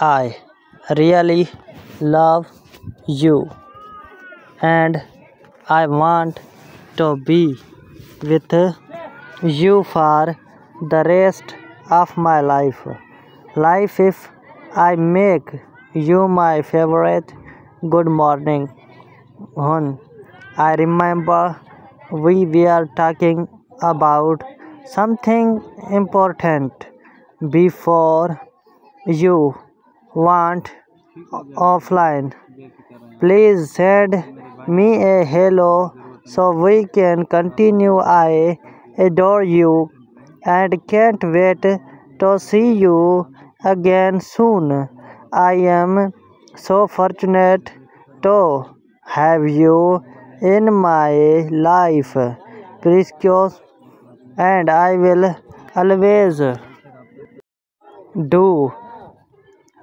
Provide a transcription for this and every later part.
I really love you and I want to be with you for the rest of my life. Life if I make you my favorite good morning one. I remember we were talking about something important before you want offline. Please send me a hello so we can continue. I adore you and can't wait to see you again soon. I am so fortunate to have you in my life, precious, and I will always do.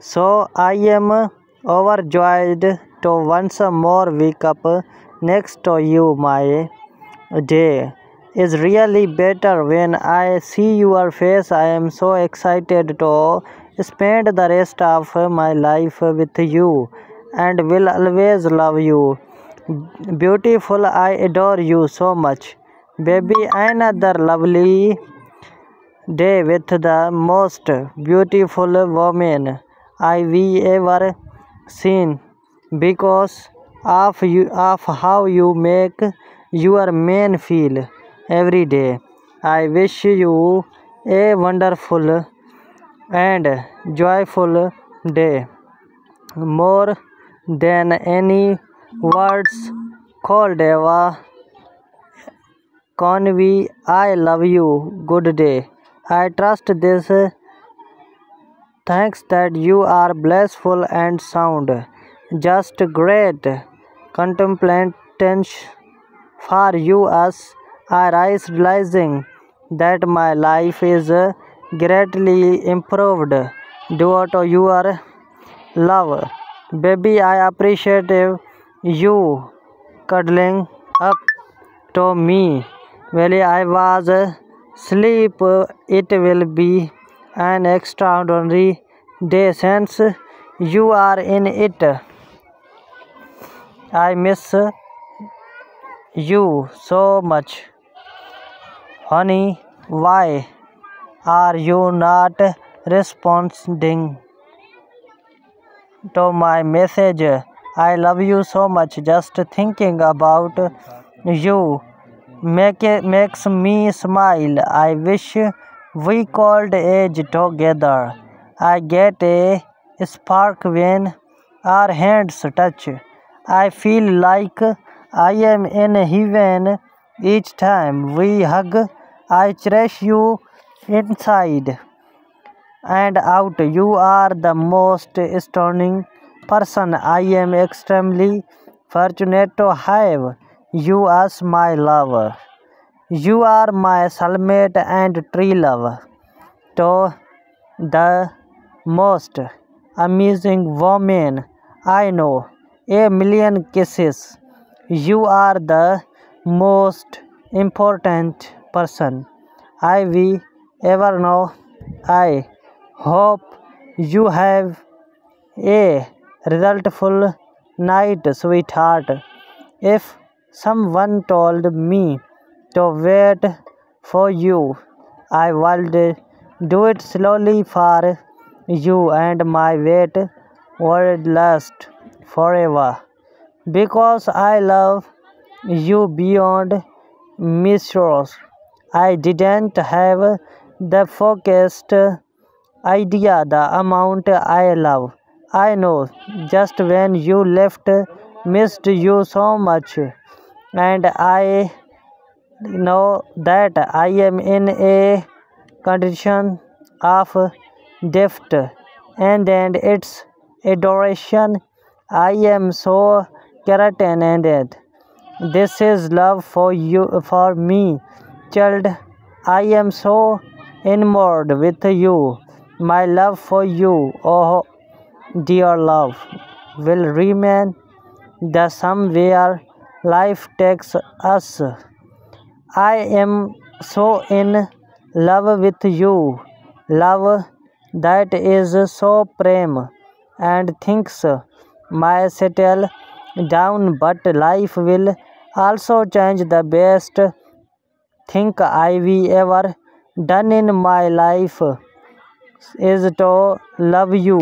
So I am overjoyed to once more wake up next to you. My day is really better when I see your face. I am so excited to spend the rest of my life with you and will always love you. Beautiful, I adore you so much. Baby, another lovely day with the most beautiful woman I've ever seen because of you of how you make your man feel every day. I wish you a wonderful and joyful day. More than any words could ever convey, I love you. Good day. I trust this Thanks that you are blissful and sound. Just great contemplation for you as I rise realizing that my life is greatly improved due to your love. Baby, I appreciate you cuddling up to me while I was asleep. It will be an extraordinary day since you are in it. I miss you so much. Honey, why are you not responding to my message? I love you so much. Just thinking about you make makes me smile. I wish we called age together. I get a spark when our hands touch. I feel like I am in heaven each time we hug. I cherish you inside and out. You are the most stunning person. I am extremely fortunate to have you as my lover. You are my soulmate and true love to the most amazing woman I know. A million kisses. You are the most important person I will ever know. I hope you have a resultful night, sweetheart. If someone told me to wait for you, I would do it slowly for you, and my wait would last forever because I love you beyond measures. I didn't have the focused idea the amount I love. I know just when you left, missed you so much, and I know that I am in a condition of depth and then its adoration. I am so certain and this is love for you for me, child. I am so enamored with you. My love for you, oh dear love, will remain the somewhere life takes us. I am so in love with you, love that is so prem and things may settle down, but life will also change. The best thing I've ever done in my life is to love you.